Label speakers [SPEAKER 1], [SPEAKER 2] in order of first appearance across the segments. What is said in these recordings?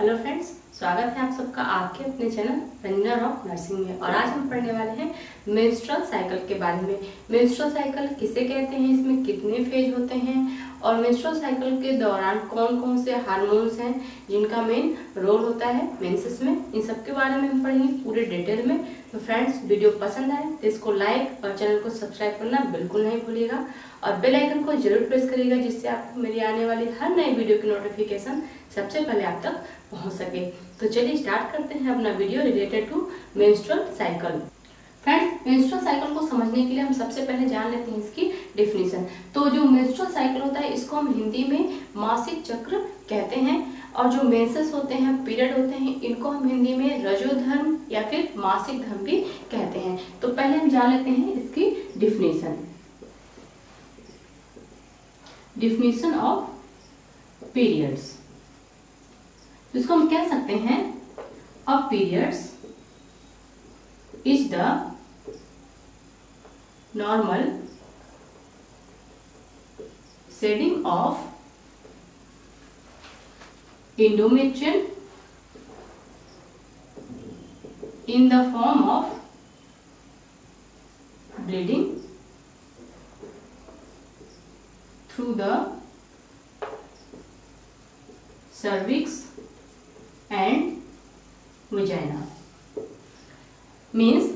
[SPEAKER 1] Hello friends स्वागत है आप सबका आपके अपने चैनल रंजना रॉक नर्सिंग में। और आज हम पढ़ने वाले हैं मेंस्ट्रुअल साइकिल के बारे में। मेंस्ट्रुअल साइकिल किसे कहते हैं, इसमें कितने फ़ेज़ होते हैं? और मेंस्ट्रुअल साइकिल के दौरान कौन कौन से हार्मोन्स हैं, जिनका मेन रोल होता है? मेंसेस में। इन सब के बारे में हम पढ़ेंगे पूरे डिटेल में। तो फ्रेंड्स वीडियो पसंद आए तो इसको लाइक और चैनल को सब्सक्राइब करना बिल्कुल नहीं भूलिएगा। और बेल आइकन को ज़रूर प्रेस करिएगा जिससे आपको मेरी आने वाली हर नई वीडियो की नोटिफिकेशन सबसे पहले आप तक पहुँच सके। तो चलिए स्टार्ट करते हैं अपना video related to menstrual cycle friends menstrual cycle को समझने के लिए हम सबसे पहले जान लेते हैं इसकी डेफिनेशन तो जो मेंस्ट्रुअल साइकिल होता है, इसको हम हिंदी में मासिक चक्र कहते हैं और जो मेंसेस होते हैं पीरियड होते हैं, इनको हम हिंदी में रजोधर्म या फिर मासिक धर्म भी कहते हैं। तो पहले हम जान लेते हैं इसकी डिफिनेशन डिफिनेशन ऑफ़ पीरियड्स इसको हम कह सकते हैं a periods is the normal shedding of endometrium in the form of bleeding through the cervix and vagina means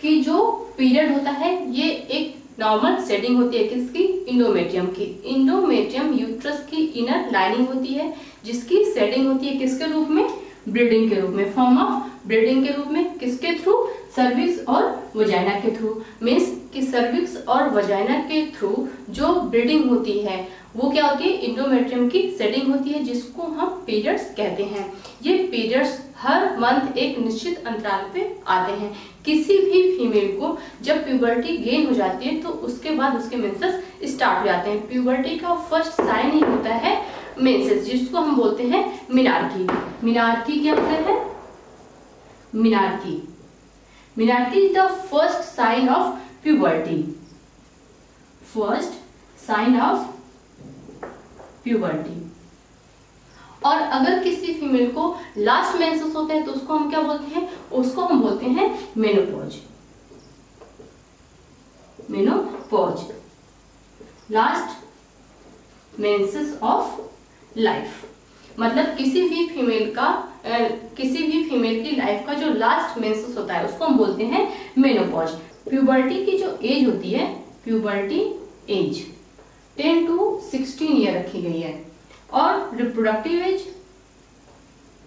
[SPEAKER 1] कि जो पीरियड होता है, ये एक नॉर्मल सेटिंग होती है किसकी इंडोमेट्रियम की। इंडोमेट्रियम यूट्रस की इनर लाइनिंग होती है, जिसकी सेटिंग होती है किसके रूप में? ब्रीडिंग के रूप में। फॉर्म ऑफ़ ब्रीडिंग के रूप में किसके थ्रू सर्विस और वजाइना के थ्रू मीन्स कि सर्विक्स और वजाइना के थ्रू जो ब्रीडिंग होती है, वो क्या होती है? इंडोमेट्रियम की सेटिंग होती है, जिसको हम पीरियड्स कहते हैं। ये पीरियड्स हर मंथ एक निश्चित अंतराल पे आते हैं। किसी भी फीमेल को जब प्यूबर्टी गेन हो जाती है तो उसके बाद उसके मेंसेस स्टार्ट हो जाते हैं। प्यूबर्टी का फ़र्स्ट साइन ही होता है मेंसेस जिसको हम बोलते हैं मिनारकी मिनारकी क्या होता है? Menarche menarche is the first sign of puberty first sign of puberty और अगर किसी फीमेल को लास्ट मेंसेस होते हैं तो उसको हम क्या बोलते हैं? उसको हम बोलते हैं menopause menopause last menses of life मतलब किसी भी फीमेल का किसी भी फीमेल की लाइफ का जो लास्ट मेंसेस होता है, उसको हम बोलते हैं मेनोपॉज प्यूबर्टी की जो एज होती है प्यूबर्टी एज 10 टू 16 ईयर रखी गई है. और reproductive age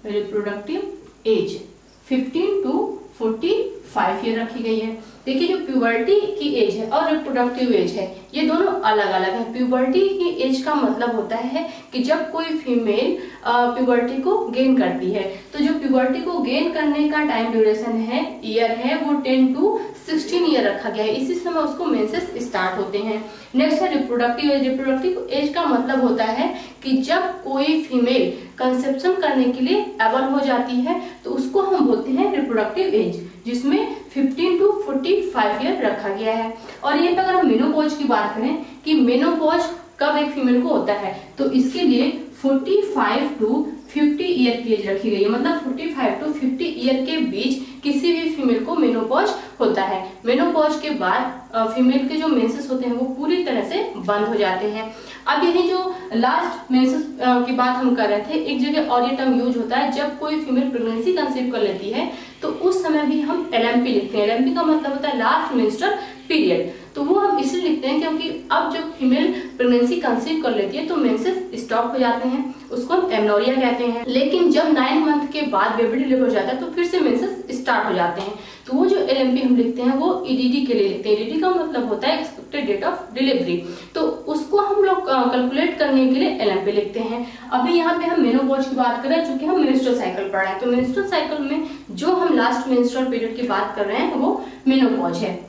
[SPEAKER 1] reproductive age 15 to 45 year रखी गई है. देखिए, जो प्यूबर्टी की एज है और रिप्रोडक्टिव एज है, ये दोनों अलग अलग है. प्यूबर्टी की एज का मतलब होता है कि जब कोई फीमेल प्यूबर्टी को गेन करती है. तो जो प्यूबर्टी को गेन करने का टाइम ड्यूरेशन है ईयर है, वो 10 टू 16 ईयर रखा गया है। इसी समय उसको मेंसेस स्टार्ट होते हैं। नेक्स्ट है रिप्रोडक्टिव एज रिप्रोडक्टिव एज का मतलब होता है कि जब कोई फीमेल कंसेप्शन करने के लिए एबल हो जाती है तो उसको हम बोलते हैं रिप्रोडक्टिव एज जिसमें 15 टू 45 ईयर रखा गया है। और ये पे अगर हम मेनोपॉज की बात करें, कि मेनोपॉज कब एक फीमेल को होता है तो इसके लिए 45 टू 50 ईयर की एज रखी गई है। मतलब 45 टू 50 ईयर के बीच किसी भी फीमेल को मेनोपॉज होता है। मेनोपॉज के बाद फीमेल के जो मेंसेस होते हैं, वो पूरी तरह से बंद हो जाते हैं। अब यही जो लास्ट मेंसेस की बात हम कर रहे थे, एक जगह और ये टर्म यूज़ होता है, जब कोई फीमेल प्रेगनेंसी कंसीव कर लेती है तो उस समय भी हम एलएमपी लिखते हैं। एलएमपी का मतलब होता है लास्ट मेंस्ट्रुअल पीरियड तो वो हम इसलिए लिखते हैं क्योंकि अब जब फीमेल प्रेगनेंसी कंसीव कर लेती है तो मेंसेस स्टॉप हो जाते हैं। उसको हम एमनोरिया कहते हैं। लेकिन जब नाइन मंथ के बाद बेबी डिलीवर हो जाता है तो फिर से मेंसेस स्टार्ट हो जाते हैं। तो वो जो एलएमपी हम लिखते हैं, वो ईडीडी के लिए लिखते हैं। ईडीडी का मतलब होता है एक्सपेक्टेड डेट ऑफ़ डिलीवरी तो उसको हम लोग कैलकुलेट करने के लिए एलएमपी लिखते हैं। अभी यहाँ पे हम मेनोपॉज की बात कर रहे हैं चूँकि हम मेंस्ट्रुअल साइकिल पढ़ रहे हैं। तो मेंस्ट्रुअल साइकिल में जो हम लास्ट मेंस्ट्रुअल पीरियड की बात कर रहे हैं, वो मेनोपॉज है।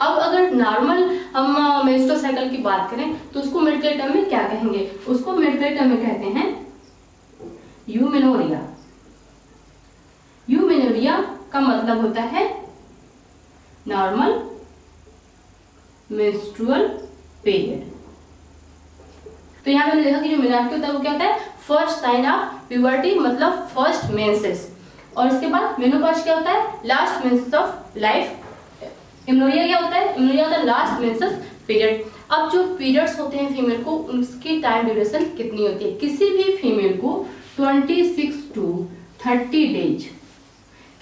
[SPEAKER 1] अब अगर नॉर्मल हम मेंस्ट्रुअल साइकिल की बात करें तो उसको मेडिकल टर्म में क्या कहेंगे? उसको मेडिकल टर्म में कहते हैं यूमेनोरिया यूमेनोरिया का मतलब होता है नॉर्मल मेस्ट्रुअल पीरियड तो यहाँ मैंने देखा कि जो मिनार्की होता है, वो क्या होता है? फ़र्स्ट साइन ऑफ़ प्यूबर्टी मतलब फ़र्स्ट मेंसेस और इसके बाद मेनोपॉज क्या होता है? Last menses of life amenorrhoea क्या होता है? इम्नोरिया होता है लास्ट मेंसेस पीरियड अब जो पीरियड्स होते हैं फीमेल को, उसकी टाइम ड्यूरेशन कितनी होती है? किसी भी फीमेल को 26 टू 30 डेज़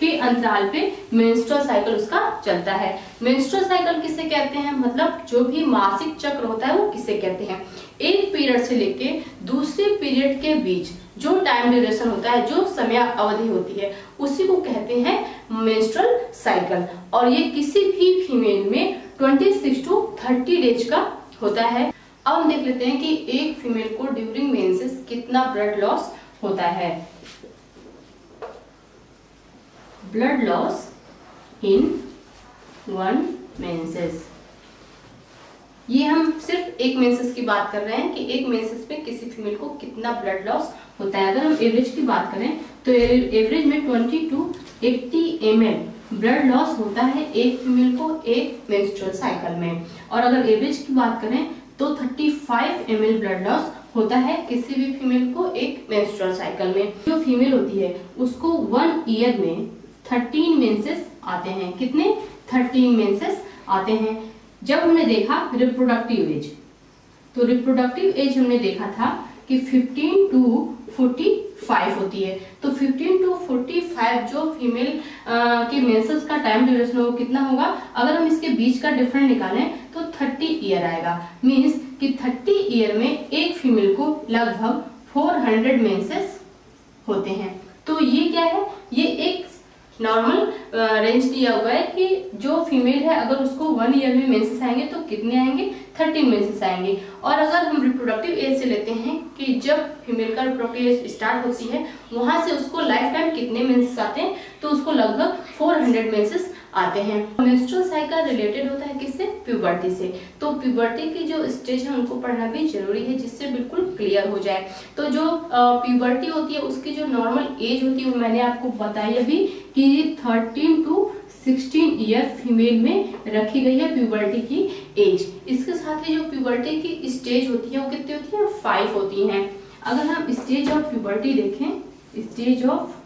[SPEAKER 1] के अंतराल पे मेंस्ट्रुअल साइकिल उसका चलता है। मेंस्ट्रुअल साइकिल किसे कहते हैं? मतलब जो भी मासिक चक्र होता है वो किसे कहते हैं? एक पीरियड से लेके दूसरे पीरियड के बीच जो टाइम ड्यूरेशन होता है, जो समय अवधि होती है, उसी को कहते हैं मेंस्ट्रुअल साइकिल और ये किसी भी फीमेल में 26 टू 30 डेज़ का होता है। अब हम देख लेते हैं कि एक फीमेल को ड्यूरिंग मेंसेस कितना ब्लड लॉस होता है। Blood loss in one menses. ये हम सिर्फ़ एक मेंसेस की बात कर रहे हैं कि एक मेंसेस पे किसी फीमेल को कितना ब्लड लॉस होता है। अगर हम एवरेज की बात करें तो एवरेज में 20 टू 80 एम ब्लड लॉस होता है एक फीमेल को एक मेंस्ट्रुअल साइकिल में। और अगर एवरेज की बात करें तो 35 एम ब्लड लॉस होता है किसी भी फीमेल को एक मेंस्ट्रुअल साइकिल में। जो फीमेल होती है, उसको वन ईयर में थर्टीन मेंसेस आते हैं। कितने? थर्टीन मेंसेस आते हैं। जब हमने देखा रिप्रोडक्टिव एज तो रिप्रोडक्टिव एज हमने देखा था कि 15 टू 45 होती है। तो 15 टू 45 जो फीमेल के मेंसेस का टाइम ड्यूरेशन होगा कितना होगा? अगर हम इसके बीच का डिफरेंट निकालें तो 30 ईयर आएगा। मींस कि 30 ईयर में एक फीमेल को लगभग 400 मेंसेस होते हैं। तो ये क्या है? ये एक नॉर्मल रेंज दिया हुआ है कि जो फीमेल है, अगर उसको वन ईयर में मेंसेस आएँगे तो कितने आएँगे? थर्टीन मेंसेस आएँगे। और अगर हम रिप्रोडक्टिव एज से लेते हैं कि जब फीमेल का रिप्रोडक्टिव एज स्टार्ट होती है, वहाँ से उसको लाइफ टाइम कितने मेंसेस आते हैं? तो उसको लगभग 400 मेंसेस आते हैं। मेंस्ट्रुअल साइकिल रिलेटेड होता है किससे? प्यूबर्टी से। तो प्यूबर्टी की जो स्टेज है, उनको पढ़ना भी ज़रूरी है, जिससे बिल्कुल क्लियर हो जाए। तो जो प्यूबर्टी होती है, उसकी जो नॉर्मल एज होती है, वो मैंने आपको बताई अभी कि थर्टीन टू 16 ईयर फीमेल में रखी गई है प्यूबर्टी की एज इसके साथ ही जो प्यूबर्टी की स्टेज होती है, वो कितनी होती है? फाइव होती हैं। अगर हम स्टेज ऑफ़ प्यूबर्टी देखें स्टेज ऑफ़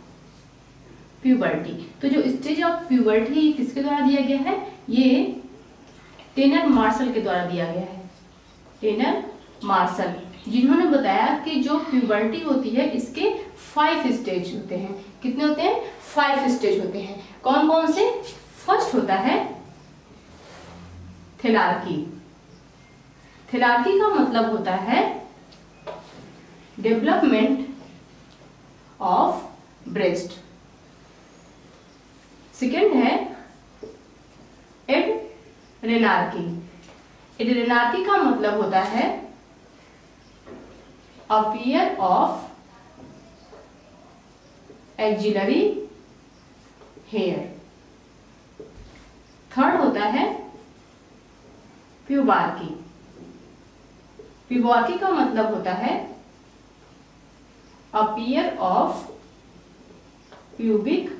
[SPEAKER 1] प्यूबर्टी तो जो स्टेज ऑफ़ प्यूबर्टी किसके द्वारा दिया गया है? ये टेनर मार्शल के द्वारा दिया गया है। टेनर मार्शल जिन्होंने बताया कि जो प्यूबर्टी होती है, इसके फाइव स्टेज होते हैं। कितने होते हैं? फाइव स्टेज होते हैं। कौन कौन से? फ़र्स्ट होता है थेलार्की थेलार्की का मतलब होता है डेवलपमेंट ऑफ़ ब्रेस्ट सेकेंड है एड रेनार्की एड रेनार्की का मतलब होता है appear of axillary hair third होता है प्यूबार्की प्यूबार्की का मतलब होता है appear of pubic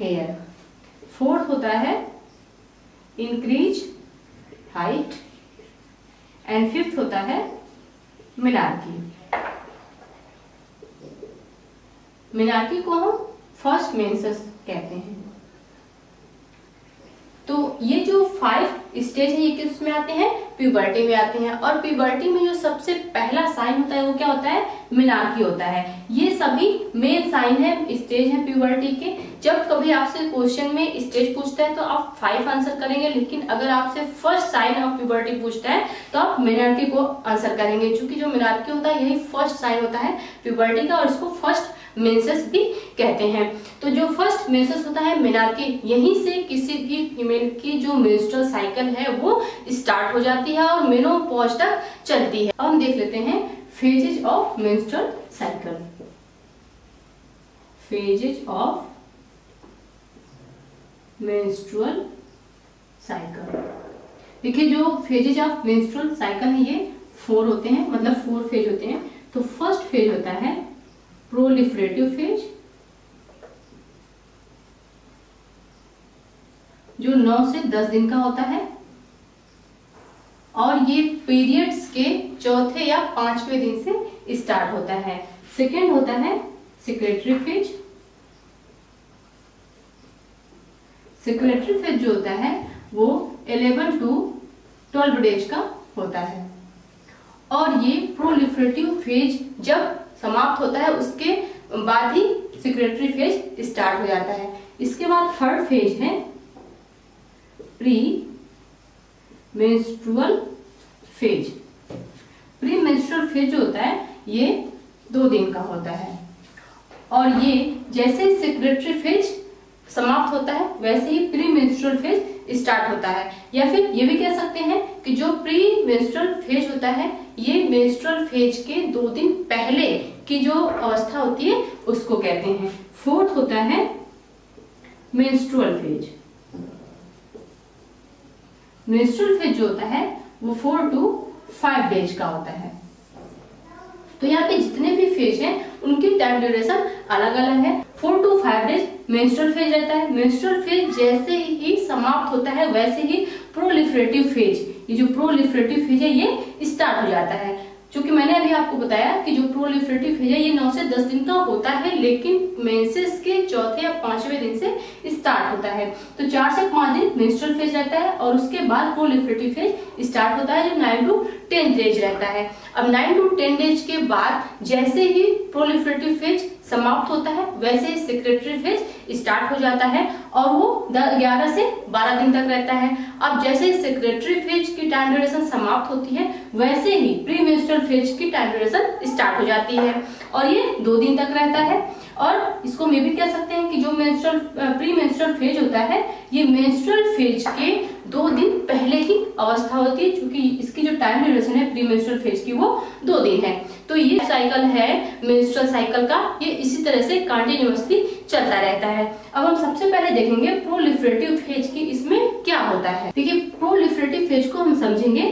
[SPEAKER 1] hair fourth होता है इंक्रीज हाइट एंड फिफ्थ होता है मिनार्की मिनार्की को हम फ़र्स्ट मेंसस कहते हैं. तो ये जो फाइव स्टेज है, ये किसमें आते हैं? प्यूबर्टी में आते हैं। और प्यूबर्टी में जो सबसे पहला साइन होता है, वो क्या होता है? मिनार्की होता है। ये सभी मेन साइन है स्टेज है प्यूबर्टी के। जब कभी आपसे क्वेश्चन में स्टेज पूछता है तो आप फाइव आंसर करेंगे। लेकिन अगर आपसे फ़र्स्ट साइन ऑफ़ प्यूबर्टी पूछता है तो आप मिनार्की को आंसर करेंगे। क्योंकि जो मिनार्की होता है, यही फ़र्स्ट साइन होता है प्यूबर्टी का। और इसको फ़र्स्ट मेंसेस भी कहते हैं। तो जो फ़र्स्ट मेंसेस होता है मेनार्की यहीं से किसी भी फीमेल की जो मेंस्ट्रुअल साइकिल है, वो स्टार्ट हो जाती है और मेनोपॉज तक चलती है। अब हम देख लेते हैं phases of menstrual cycle phases of menstrual cycle देखिए, जो फेजेज ऑफ़ मेंस्ट्रुअल साइकिल है, ये फोर होते हैं मतलब फोर फ़ेज़ होते हैं। तो फ़र्स्ट फ़ेज़ होता है प्रोलिफरेटिव फ़ेज़, जो 9 से 10 दिन का होता है, और ये पीरियड्स के चौथे या पाँचवें दिन से स्टार्ट होता है। सेकेंड होता है सिक्रेटरी फ़ेज़ सिक्रेटरी फ़ेज़ जो होता है, वो 11 टू 12 डेज़ का होता है। और ये प्रोलिफरेटिव फ़ेज़ जब समाप्त होता है, उसके बाद ही सिक्रेटरी फ़ेज़ स्टार्ट हो जाता है। इसके बाद थर्ड फ़ेज़ है pre menstrual phase pre menstrual phase जो होता है, ये दो दिन का होता है। और ये जैसे सिक्रेटरी फ़ेज़ समाप्त होता है, वैसे ही प्री मेंस्ट्रुअल फ़ेज़ स्टार्ट होता है। या फिर ये भी कह सकते हैं कि जो प्री मेंस्ट्रुअल फ़ेज़ होता है, ये मेंस्ट्रुअल फ़ेज़ के दो दिन पहले की जो अवस्था होती है, उसको कहते हैं। फोर्थ होता है मेंस्ट्रुअल फ़ेज़ मेंस्ट्रुअल फ़ेज़ जो होता है, वो फोर टू फाइव डेज़ का होता है। तो यहाँ पे जितने भी फ़ेज़ हैं, उनकी टाइम ड्यूरेशन अलग अलग है। Four to five days menstrual phase रहता है। मेंस्ट्रुअल फ़ेज़ जैसे ही समाप्त होता है, वैसे ही प्रोलिफरेटिव फ़ेज़ ये जो प्रोलिफरेटिव फ़ेज़ है, ये स्टार्ट हो जाता है। क्योंकि मैंने अभी आपको बताया कि जो प्रोलिफ्रेटिव फ़ेज़ है, ये नौ से दस दिन का होता है, लेकिन मेंसेस के चौथे या पाँचवें दिन से स्टार्ट होता है। तो चार से पाँच दिन मेंस्ट्रुअल फ़ेज़ रहता है और उसके बाद प्रोलिफ्रेटिव फ़ेज़ स्टार्ट होता है जो नाइन टू टेन डेज़ रहता है। अब नाइन टू टेन डेज़ के बाद जैसे ही प्रोलिफ्रेटिव फ़ेज़ समाप्त होता है। वैसे सेक्रेटरी फ़ेज़ स्टार्ट हो जाता है और वो 11 से 12 दिन तक रहता है। अब जैसे सेक्रेटरी फ़ेज़ की टाइम ड्यूरेशन समाप्त होती है, वैसे ही प्री फ़ेज़ की टाइम ड्यूरेशन स्टार्ट हो जाती है। और ये दो दिन तक रहता है। और इसको मैं भी कह सकते हैं कि जो मेंस्ट्रुअल प्री मेंस्ट्रुअल फ़ेज़ होता है, ये मेंस्ट्रुअल फ़ेज़ के दो दिन पहले की अवस्था होती है क्योंकि इसकी जो टाइम ड्यूरेशन है प्री मेंस्ट्रुअल फ़ेज़ की, वो दो दिन है। तो ये साइकिल है मेंस्ट्रुअल साइकिल का, ये इसी तरह से कंटिन्यूसली चलता रहता है। अब हम सबसे पहले देखेंगे प्रोलिफरेटिव फ़ेज़ की इसमें क्या होता है। देखिए प्रोलिफरेटिव फ़ेज़ को हम समझेंगे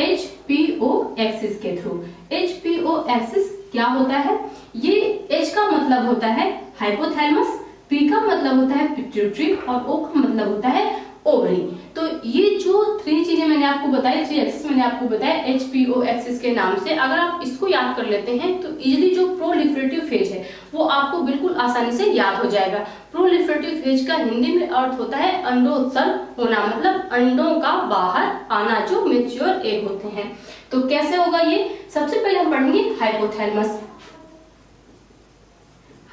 [SPEAKER 1] एच पी ओ एक्सिस के through H P O axis क्या होता है? ये एच का मतलब होता है हाइपोथैलमस पी का मतलब होता है पिट्यूटरी और ओ का मतलब होता है ओवरी तो ये जो थ्री चीज़ें मैंने आपको बताई थ्री एक्सिस मैंने आपको बताया एच पी ओ एक्सिस के नाम से, अगर आप इसको याद कर लेते हैं तो इजिली जो प्रोलिफरेटिव फ़ेज़ है, वो आपको बिल्कुल आसानी से याद हो जाएगा। प्रोलिफरेटिव फ़ेज़ का हिंदी में अर्थ होता है अंडोत्सर्ग होना मतलब अंडों का बाहर आना, जो मेच्योर एग होते हैं। तो कैसे होगा ये? सबसे पहले हम पढ़ेंगे हाइपोथैलमस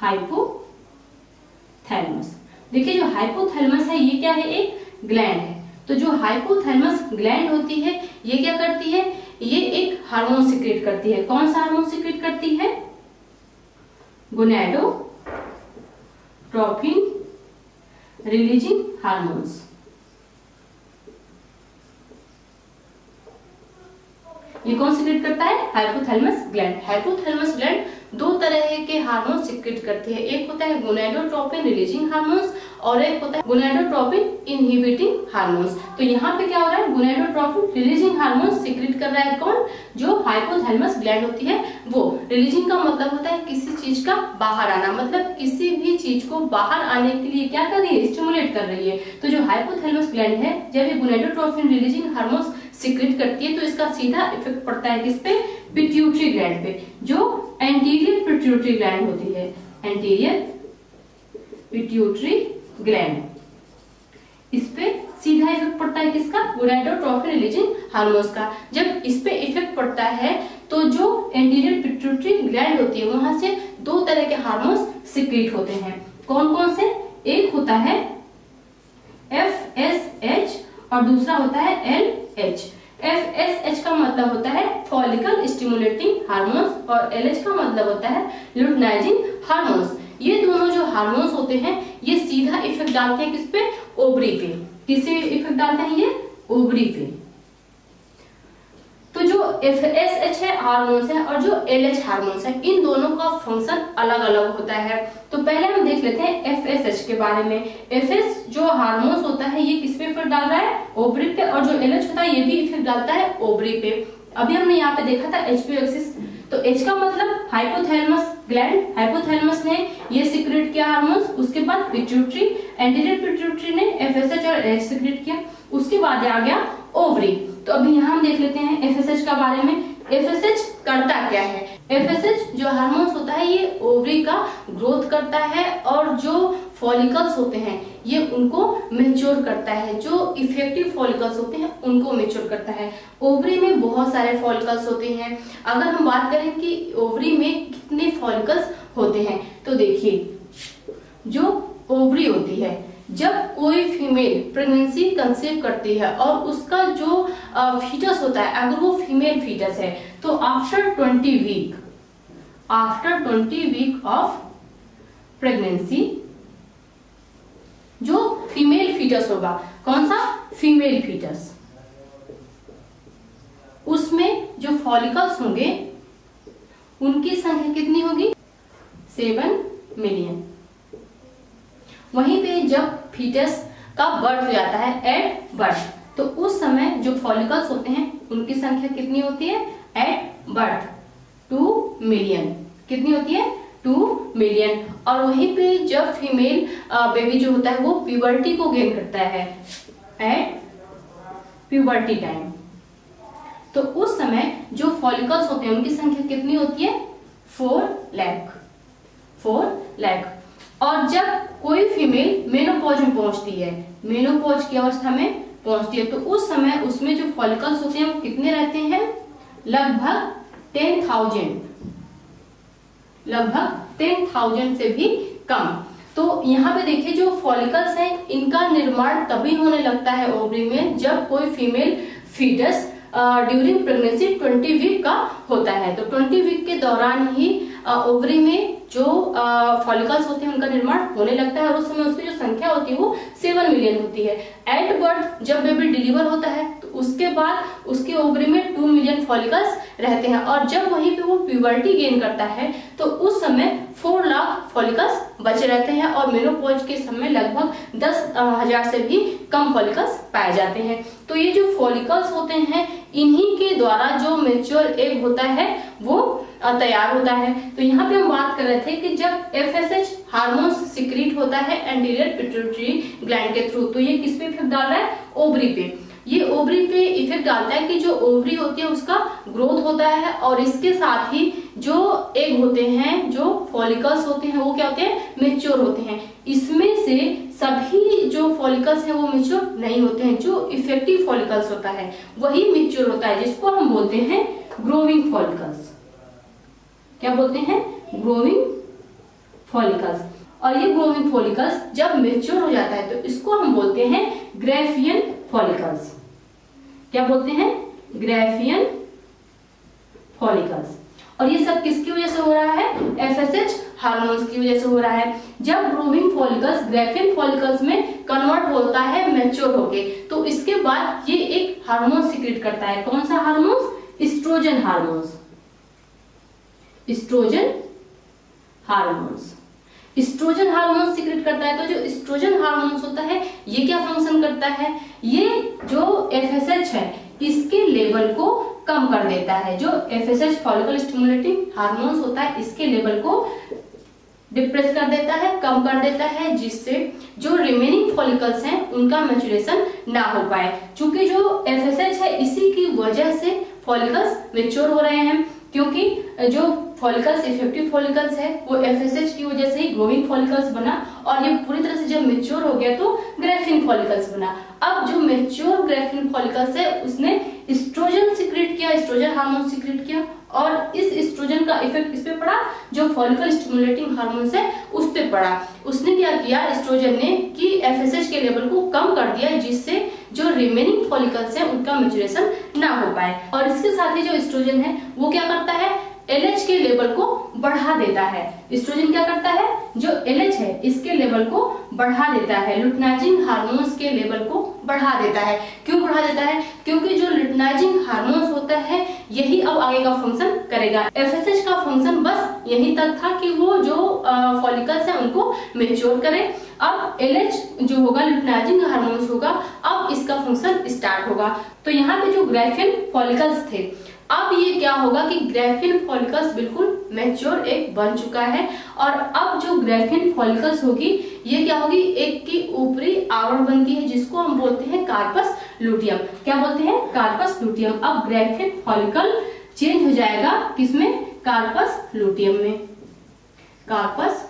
[SPEAKER 1] हाइपोथैलमस देखिए जो हाइपोथैलमस है, ये क्या है? एक ग्लैंड है. तो जो हाइपोथैलमस ग्लैंड होती है, ये क्या करती है? ये एक हार्मोन सिक्रेट करती है. कौन सा हार्मोन सिक्रेट करती है? गोनेडो ट्रोफिन रिलीजिंग हार्मोन्स ये कौन सिक्रेट करता है? हाइपोथैलेमस ग्लैंड हाइपोथैलेमस ग्लैंड दो तरह के हार्मोन सिक्रेट करती है। एक होता है गोनेडोट्रोपिन रिलीजिंग हार्मोन्स और एक होता है गोनेडोट्रोपिन इनहिबिटिंग हार्मोन्स तो यहाँ पे क्या हो रहा है? गोनेडोट्रोपिन रिलीजिंग हार्मोन्स सिक्रेट कर रहा है कौन? जो हाइपोथैलेमस ग्लैंड होती है, वो रिलीजिंग का मतलब होता है किसी चीज़ का बाहर आना। मतलब किसी भी चीज़ को बाहर आने के लिए क्या कर रही है? स्टिमुलेट कर रही है। तो जो हाइपोथैलेमस ग्लैंड है, जब ये गोनेडोट्रोपिन रिलीजिंग हार्मोन्स सिक्रेट करती है तो इसका सीधा इफ़ेक्ट पड़ता है किस पे? पिट्यूटरी ग्लैंड पे, जो एंटीरियर पिट्यूटरी ग्लैंड होती है। एंटीरियर पिट्यूटरी ग्लैंड इस पे सीधा इफ़ेक्ट पड़ता है किसका? गोनाडोट्रोफिन रिलीजिंग हार्मोन्स का। जब इस पे इफ़ेक्ट पड़ता है तो जो एंटीरियर पिट्यूटरी ग्लैंड होती है, वहाँ से दो तरह के हार्मोन्स सिक्रेट होते हैं। कौन कौन से? एक होता है एफ़ एस एच और दूसरा होता है L H F S H का मतलब होता है फॉलिकल स्टिमुलेटिंग हार्मोन्स और एल एच का मतलब होता है लुटनाइजिंग हार्मोन्स ये दोनों जो हार्मोन्स होते हैं, ये सीधा इफ़ेक्ट डालते हैं किस पे? ओबरी पे किसे इफ़ेक्ट डालते हैं ये? ओबरी पे तो जो एफ़ एस एच है हार्मोन्स है और जो एल एच हार्मोन्स है, इन दोनों का फ़ंक्शन अलग अलग होता है। तो पहले हम देख लेते हैं एफ़ एस एच के बारे में। एफ़ एस जो हार्मोन्स होता है, ये किस पे इफ़ेक्ट डाल रहा है? ओबरी पे, और जो एल एच होता है, ये भी इफ़ेक्ट डालता है ओबरी पे। अभी हमने यहाँ पे देखा था एच पी एक्सिस तो एच का मतलब हाइपोथैलेमस ग्लैंड हाइपोथैलेमस ने ये सिक्रेट किया हार्मोन्स उसके बाद पिट्यूटरी एंटीरियर पिट्यूटरी ने एफएसएच और एच सिक्रेट किया। उसके बाद आ गया ओवरी तो अभी यहाँ हम देख लेते हैं एफएसएच का बारे में। एफएसएच करता क्या है? एफएसएच जो हार्मोन्स होता है, ये ओवरी का ग्रोथ करता है और जो फॉलिकल्स होते हैं, ये उनको मेच्योर करता है। जो इफ़ेक्टिव फॉलिकल्स होते हैं, उनको मेच्योर करता है। ओवरी में बहुत सारे फॉलिकल्स होते हैं। अगर हम बात करें कि ओवरी में कितने फॉलिकल्स होते हैं तो देखिए, जो ओवरी होती है जब कोई फीमेल प्रेगनेंसी कंसीव करती है और उसका जो फीटस होता है, अगर वो फीमेल फीटस है तो after twenty week after twenty week of pregnancy जो फीमेल फीटस होगा, कौन सा? फीमेल फीटस उसमें जो फॉलिकल्स होंगे, उनकी संख्या कितनी होगी? सेवन मिलियन वहीं पे जब फीटस का बर्थ हो जाता है एट बर्थ तो उस समय जो फॉलिकल्स होते हैं, उनकी संख्या कितनी होती है? एट बर्थ टू मिलियन कितनी होती है? टू मिलियन और वहीं पे जब फीमेल बेबी जो होता है, वो प्यूबर्टी को गेन करता है एट प्यूबर्टी टाइम तो उस समय जो फॉलिकल्स होते हैं, उनकी संख्या कितनी होती है? फोर लैख फोर लैख और जब कोई फीमेल मेनोपॉज में पहुँचती है मेनोपॉज की अवस्था में पहुँचती है तो उस समय उसमें जो फॉलिकल्स होते हैं, वो कितने रहते हैं? लगभग टेन थाउज़ेंड लगभग टेन थाउज़ेंड से भी कम। तो यहाँ पे देखिए, जो फॉलिकल्स हैं, इनका निर्माण तभी होने लगता है ओवरी में, जब कोई female foetus during pregnancy 20 week का होता है। तो 20 वीक के दौरान ही ओवरी में जो फॉलिकल्स होते हैं, उनका निर्माण होने लगता है और उस समय उसकी जो संख्या होती है वो सेवन मिलियन होती है। एट बर्थ जब बेबी डिलीवर होता है तो उसके बाद उसके ओवरी में टू मिलियन फॉलिकल्स रहते हैं और जब वहीं पे वो प्यूबर्टी गेन करता है तो उस समय फोर लाख फॉलिकल्स बचे रहते हैं और मेनोपॉज के समय लगभग दस हज़ार से भी कम फॉलिकल्स पाए जाते हैं। तो ये जो फॉलिकल्स होते हैं, इन्हीं के द्वारा जो मेच्योर एग होता है, वो तैयार होता है। तो यहाँ पे हम बात कर रहे थे कि जब F S H hormones secrete होता है एंटीरियर पिट्यूटरी ग्लैंड के थ्रू तो ये किस पे इफ़ेक्ट डाल रहा है? ओवरी पे। ये ओवरी पे इफ़ेक्ट डालता है कि जो ओवरी होती है उसका ग्रोथ होता है और इसके साथ ही जो एग होते हैं, जो फॉलिकल्स होते हैं, वो क्या होते हैं? मेच्योर होते हैं। इसमें से सभी जो फॉलिकल्स हैं वो मेच्योर नहीं होते हैं, जो इफ़ेक्टिव फॉलिकल्स होता है, वही मेच्योर होता है, जिसको हम बोलते हैं ग्रोविंग फॉलिकल्स क्या बोलते हैं? ग्रोविंग फॉलिकल्स और ये ग्रोविंग फॉलिकल्स जब मेच्योर हो जाता है तो इसको हम बोलते हैं ग्रेफियन फॉलिकल्स क्या बोलते हैं? ग्रेफियन फॉलिकल्स और ये सब किसकी वजह से हो रहा है? एफएसएच हार्मोन्स की वजह से हो रहा है। जब ग्रोविंग फॉलिकल्स ग्रेफियन फॉलिकल्स में कन्वर्ट होता है मेच्योर होके तो इसके बाद ये एक हार्मोन सिक्रेट करता है। कौन सा hormones oestrogen hormones oestrogen hormones. Oestrogen hormone secrete करता है तो जो स्ट्रोजन हार्मोन्स होता है, ये क्या फ़ंक्शन करता है? ये जो एफएसएच है, इसके लेवल को कम कर देता है। जो एफएसएच फॉलिकल स्टिमुलेटिंग हार्मोन्स होता है, इसके लेवल को डिप्रेस कर देता है, कम कर देता है, जिससे जो रिमेनिंग फॉलिकल्स हैं, उनका मेचुरेशन ना हो पाए। क्योंकि जो एफएसएच है, इसी की वजह से फॉलिकल्स मेच्योर हो रहे हैं। क्योंकि जो फॉलिकल्स इफ़ेक्टिव फॉलिकल्स है, वो एफएसएच की वजह से ही ग्रोइंग फॉलिकल्स बना और ये पूरी तरह से जब मेच्योर हो गया तो ग्रेफिन फॉलिकल्स बना। अब जो मेच्योर ग्रेफिन फॉलिकल्स है, उसने स्ट्रोजन सिक्रेट किया स्ट्रोजन हार्मोन सिक्रेट किया और इस एस्ट्रोजन का इफ़ेक्ट किस पे पड़ा, जो फॉलिकल स्टिमुलेटिंग हार्मोन्स है, उस पे पड़ा। उसने क्या किया एस्ट्रोजन ने कि एफएसएच के लेवल को कम कर दिया, जिससे जो रिमेनिंग फॉलिकल्स है, उनका मेचुरेशन ना हो पाए। और इसके साथ ही जो एस्ट्रोजन है, वो क्या करता है? एलएच के लेवल को बढ़ा देता है। एस्ट्रोजन क्या करता है? जो एलएच है, इसके लेवल को बढ़ा देता है। लुटनाइजिंग हार्मोन्स के लेवल को बढ़ा देता है। क्यों बढ़ा देता है? क्योंकि जो लुटनाइजिंग हार्मोन्स होता है, यही अब आगे का फ़ंक्शन करेगा। एफएसएच का फ़ंक्शन बस यही तक था कि वो जो फॉलिकल्स है, उनको मेच्योर करे। अब एलएच जो होगा लुटनाइजिंग हार्मोन्स होगा, अब इसका फ़ंक्शन स्टार्ट होगा। तो यहाँ पे जो ग्राफिन फॉलिकल्स थे, अब ये क्या होगा कि ग्रेफिन फॉलिकल्स बिल्कुल मैच्योर एक बन चुका है और अब जो ग्रेफिन फॉलिकल्स होगी, ये क्या होगी? एक की ऊपरी आवरण बनती है, जिसको हम बोलते हैं कार्पस लुटियम क्या बोलते हैं? कार्पस लुटियम अब ग्रेफिन फॉलिकल चेंज हो जाएगा किसमें? कार्पस लुटियम में। कार्पस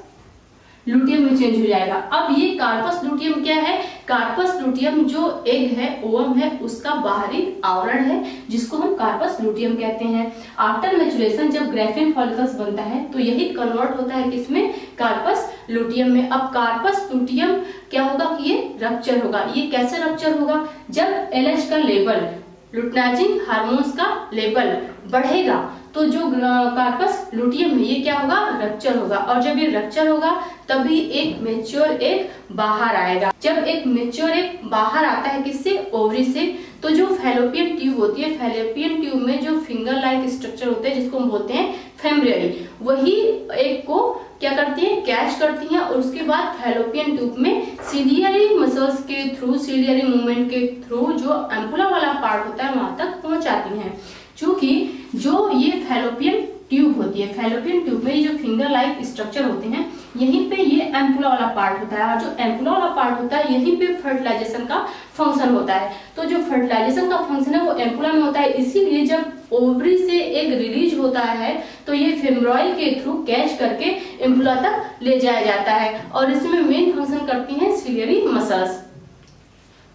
[SPEAKER 1] लुटियम में चेंज हो जाएगा। अब ये कार्पस लुटियम क्या है? कार्पस लुटियम जो एग है ओवम है, उसका बाहरी आवरण है, जिसको हम कार्पस लुटियम कहते हैं। आफ्टर मेचुरेशन जब ग्रेफिन फॉलिकल्स बनता है तो यही कन्वर्ट होता है किसमें? कार्पस लुटियम में। अब कार्पस लुटियम क्या होगा कि ये रप्चर होगा। ये कैसे रप्चर होगा? जब एल का लेवल लुटनाजिंग हार्मोन्स का लेवल बढ़ेगा तो जो कार्पस लुटियम है, ये क्या होगा? रक्चर होगा। और जब ये रक्चर होगा, तभी एक मेच्योर एक बाहर आएगा। जब एक मेच्योर एक बाहर आता है किससे? ओवरी से। तो जो फेलोपियन ट्यूब होती है फेलोपियन ट्यूब में जो फिंगर लाइक स्ट्रक्चर होते हैं, जिसको हम बोलते हैं फेमरियरी वही एक को क्या करती है? कैच करती है और उसके बाद फेलोपियन ट्यूब में सीलियरी मसल्स के थ्रू सीलियरी मूवमेंट के थ्रू जो एम्पुला वाला पार्ट होता है, वहाँ तक पहुंचाती है। क्योंकि जो ये फेलोपियन ट्यूब होती है फेलोपियन ट्यूब में जो फिंगर लाइक स्ट्रक्चर होते हैं, यहीं पे ये एम्पुला वाला पार्ट होता है। और जो एम्पुला वाला पार्ट होता है, यहीं पे फर्टिलाइजेशन का फ़ंक्शन होता है। तो जो फर्टिलाइजेशन का फ़ंक्शन है, वो एम्पुला में होता है। इसीलिए जब ओवरी से एक रिलीज़ होता है तो ये फेमरॉइल के थ्रू कैच करके एम्पुला तक ले जाया जाता है। और इसमें मेन फ़ंक्शन करती है सिलियरी मसल्स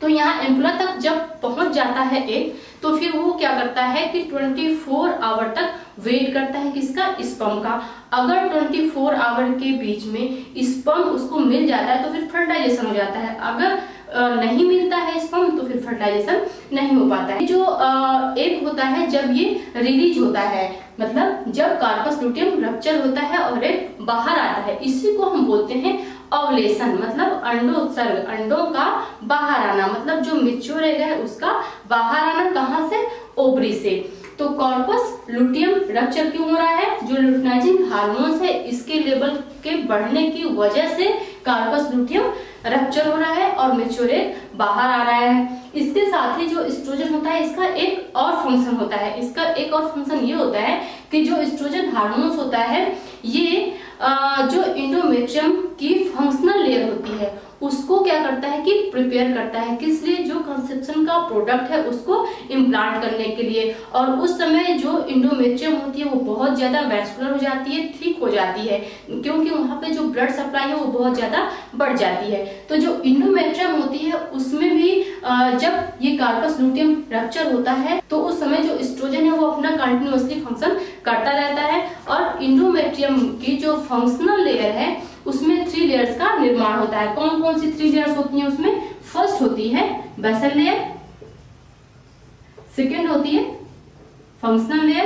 [SPEAKER 1] तो यहाँ एम्पुला तक जब पहुँच जाता है एक तो फिर वो क्या करता है कि 24 आवर तक वेट करता है किसका? स्पम का। अगर 24 आवर के बीच में स्पम उसको मिल जाता है तो फिर फर्टिलाइजेशन हो जाता है। अगर नहीं मिलता है स्पम तो फिर फर्टिलाइजेशन नहीं हो पाता है। जो एक होता है, जब ये रिलीज़ होता है मतलब जब कार्पस लुटियम रप्चर होता है और एक बाहर आता है, इसी को हम बोलते हैं ओवलेशन मतलब अंडोत्सर्ग अंडों का बाहर आना मतलब जो मिच्योर है उसका बाहर आना कहाँ से? ओबरी से। तो कॉर्पस लुटियम रप्चर क्यों हो रहा है? जो लुटनाइजिंग हार्मोन्स है, इसके लेवल के बढ़ने की वजह से कार्पस लुटियम रप्चर हो रहा है और मेच्योरेट बाहर आ रहा है। इसके साथ ही जो एस्ट्रोजन होता है, इसका एक और फ़ंक्शन होता है। इसका एक और फ़ंक्शन ये होता है कि जो एस्ट्रोजन हार्मोन्स होता है, ये जो इंडोमेट्रियम की फंक्शनल लेयर होती है, उसको क्या करता है कि प्रिपेयर करता है, किस लिए? जो कंसेप्शन का प्रोडक्ट है, उसको इम्प्लांट करने के लिए। और उस समय जो इंडोमेट्रियम होती है, वो बहुत ज़्यादा वैस्कुलर हो जाती है थिक हो जाती है, क्योंकि वहाँ पे जो ब्लड सप्लाई है, वो बहुत ज़्यादा बढ़ जाती है। तो जो इंडोमेट्रियम होती है, उसमें भी जब ये कार्पस लूटियम रप्चर होता है तो उस समय जो स्ट्रोजन है, वो अपना कंटिन्यूसली फ़ंक्शन करता रहता है। और इंडोमेट्रियम की जो फंक्शनल लेयर है उसमें थ्री लेयर्स का निर्माण होता है। कौन कौन सी थ्री लेयर्स होती हैं उसमें? फ़र्स्ट होती है बेसल लेयर सेकेंड होती है फंक्शनल लेयर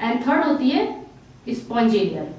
[SPEAKER 1] एंड थर्ड होती है स्पॉन्जी लेयर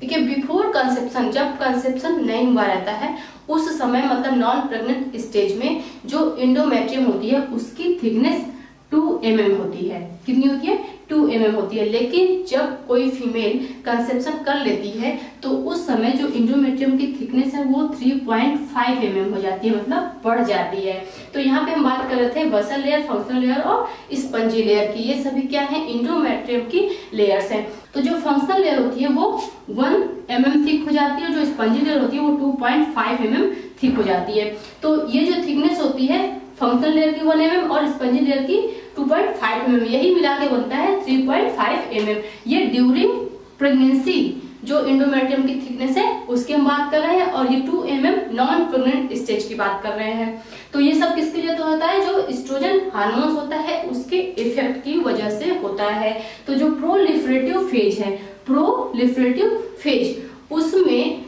[SPEAKER 1] ठीक है बिफोर कंसेप्शन जब कंसेप्शन नहीं हुआ रहता है, उस समय मतलब नॉन प्रेग्नेंट स्टेज में जो इंडोमेट्रियम होती है, उसकी थिकनेस टू एम mm होती है। कितनी होती है? टू एम mm होती है। लेकिन जब कोई फीमेल कंसेप्शन कर लेती है तो उस समय जो इंडोमेट्रियम की थिकनेस है, वो 3.5 पॉइंट mm हो जाती है मतलब बढ़ जाती है। तो यहाँ पे हम बात कर रहे थे बसल लेयर फंक्शनल लेयर और स्पंजी लेयर की। ये सभी क्या है? इंडोमेट्रियम की लेयर्स है। तो जो फंक्शनल लेयर होती है, वो वन एम mm थिक हो जाती है जो स्पंजी लेयर होती है, वो two point five M thick हो जाती है। तो ये जो थिकनेस होती है फंक्शनल लेयर की वन एम और स्पंजी लेयर की 2.5 mm यही मिला के बनता है 3.5 mm ये ड्यूरिंग प्रेगनेंसी जो इंडोमेट्रियम की थिकनेस है, उसकी हम बात कर रहे हैं और ये 2 mm नॉन प्रेग्नेंट स्टेज की बात कर रहे हैं। तो ये सब किसके लिए तो होता है? जो एस्ट्रोजन हार्मोन्स होता है, उसके इफ़ेक्ट की वजह से होता है। तो जो प्रोलिफरेटिव फ़ेज़ है प्रोलिफरेटिव फ़ेज़ उसमें